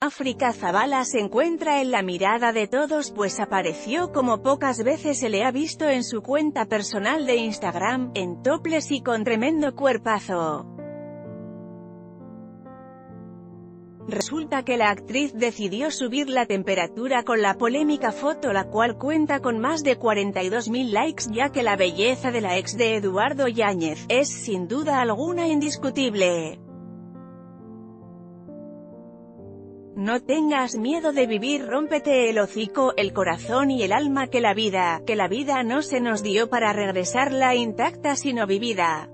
África Zabala se encuentra en la mirada de todos pues apareció como pocas veces se le ha visto en su cuenta personal de Instagram, en toples y con tremendo cuerpazo. Resulta que la actriz decidió subir la temperatura con la polémica foto la cual cuenta con más de 42.000 likes ya que la belleza de la ex de Eduardo Yáñez, es sin duda alguna indiscutible. No tengas miedo de vivir rómpete el hocico, el corazón y el alma que la vida, que la vida no se nos dio para regresarla intacta sino vivida.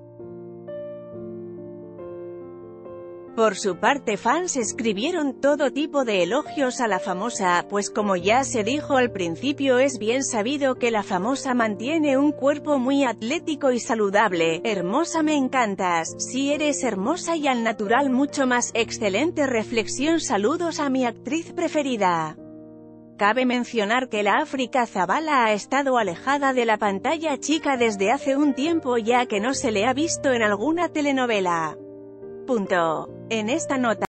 Por su parte fans escribieron todo tipo de elogios a la famosa, pues como ya se dijo al principio es bien sabido que la famosa mantiene un cuerpo muy atlético y saludable, hermosa me encantas, si eres hermosa y al natural mucho más, excelente reflexión saludos a mi actriz preferida. Cabe mencionar que la África Zabala ha estado alejada de la pantalla chica desde hace un tiempo ya que no se le ha visto en alguna telenovela. Punto. En esta nota.